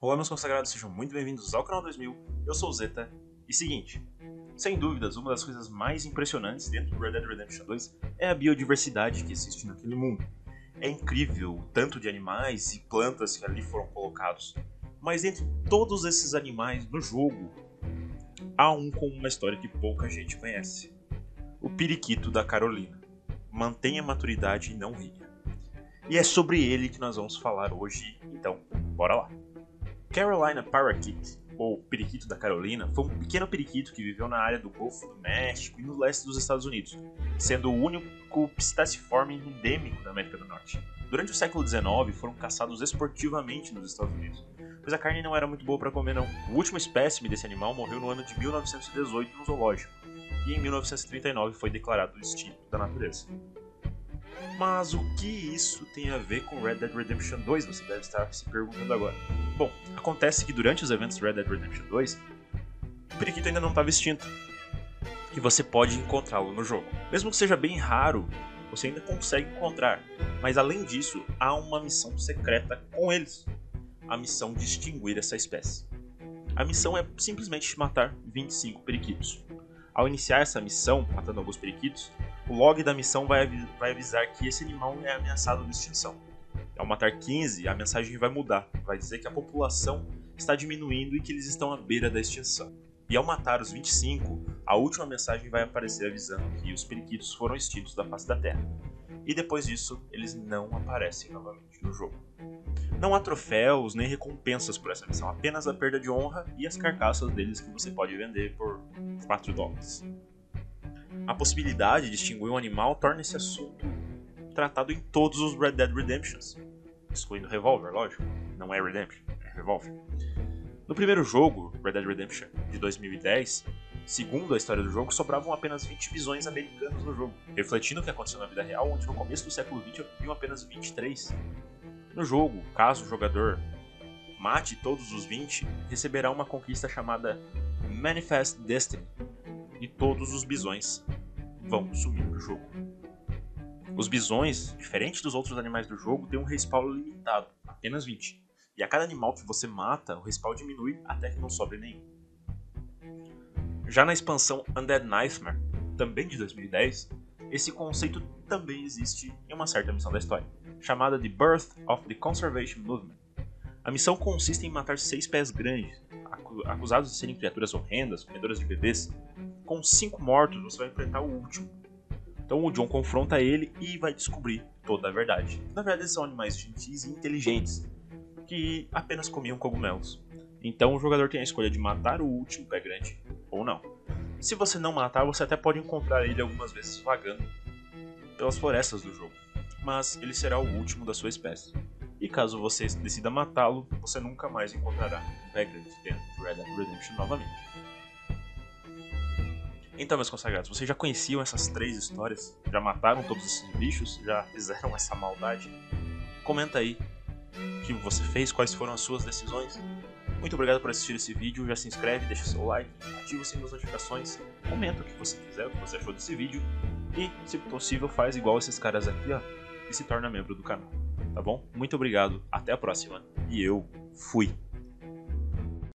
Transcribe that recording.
Olá meus consagrados, sejam muito bem-vindos ao canal 2000, eu sou o Zeta, e seguinte, sem dúvidas, uma das coisas mais impressionantes dentro do Red Dead Redemption 2 é a biodiversidade que existe naquele mundo. É incrível o tanto de animais e plantas que ali foram colocados, mas entre todos esses animais no jogo, há um com uma história que pouca gente conhece. O periquito da Carolina. Mantenha a maturidade e não ria. E é sobre ele que nós vamos falar hoje, então bora lá. Carolina Parakeet, ou periquito da Carolina, foi um pequeno periquito que viveu na área do Golfo do México e no leste dos Estados Unidos, sendo o único psittaciforme endêmico da América do Norte. Durante o século XIX, foram caçados esportivamente nos Estados Unidos, pois a carne não era muito boa para comer não. O último espécime desse animal morreu no ano de 1918 no zoológico, e em 1939 foi declarado extinto da natureza. Mas o que isso tem a ver com Red Dead Redemption 2? Você deve estar se perguntando agora. Bom, acontece que durante os eventos Red Dead Redemption 2, o periquito ainda não estava extinto. E você pode encontrá-lo no jogo. Mesmo que seja bem raro, você ainda consegue encontrar. Mas além disso, há uma missão secreta com eles. A missão de extinguir essa espécie. A missão é simplesmente matar 25 periquitos. Ao iniciar essa missão, matando alguns periquitos, o log da missão vai, vai avisar que esse animal é ameaçado de extinção. Ao matar 15, a mensagem vai mudar, vai dizer que a população está diminuindo e que eles estão à beira da extinção. E ao matar os 25, a última mensagem vai aparecer avisando que os periquitos foram extintos da face da Terra. E depois disso, eles não aparecem novamente no jogo. Não há troféus nem recompensas por essa missão, apenas a perda de honra e as carcaças deles que você pode vender por 4 dólares. A possibilidade de extinguir um animal torna esse assunto tratado em todos os Red Dead Redemptions, excluindo Revolver, lógico, não é Redemption, é Revolver. No primeiro jogo, Red Dead Redemption, de 2010, segundo a história do jogo, sobravam apenas 20 visões americanas no jogo, refletindo o que aconteceu na vida real, onde no começo do século XX haviam apenas 23. No jogo, caso o jogador mate todos os 20, receberá uma conquista chamada Manifest Destiny, e todos os bisões vão sumir do jogo. Os bisões, diferente dos outros animais do jogo, têm um respawn limitado, apenas 20. E a cada animal que você mata, o respawn diminui até que não sobre nenhum. Já na expansão Undead Nightmare, também de 2010, esse conceito também existe em uma certa missão da história, chamada de Birth of the Conservation Movement. A missão consiste em matar seis pés grandes, acusados de serem criaturas horrendas, comedoras de bebês, com cinco mortos, você vai enfrentar o último. Então o John confronta ele e vai descobrir toda a verdade. Na verdade, são animais gentis e inteligentes que apenas comiam cogumelos. Então o jogador tem a escolha de matar o último pé grande ou não. Se você não matar, você até pode encontrar ele algumas vezes vagando pelas florestas do jogo, mas ele será o último da sua espécie. E caso você decida matá-lo, você nunca mais encontrará um pé grande dentro de Red Dead Redemption novamente. Então, meus consagrados, vocês já conheciam essas três histórias? Já mataram todos esses bichos? Já fizeram essa maldade? Comenta aí o que você fez, quais foram as suas decisões. Muito obrigado por assistir esse vídeo, já se inscreve, deixa seu like, ativa o sininho das notificações, comenta o que você quiser, o que você achou desse vídeo e, se possível, faz igual esses caras aqui, ó, e se torna membro do canal, tá bom? Muito obrigado, até a próxima e eu fui!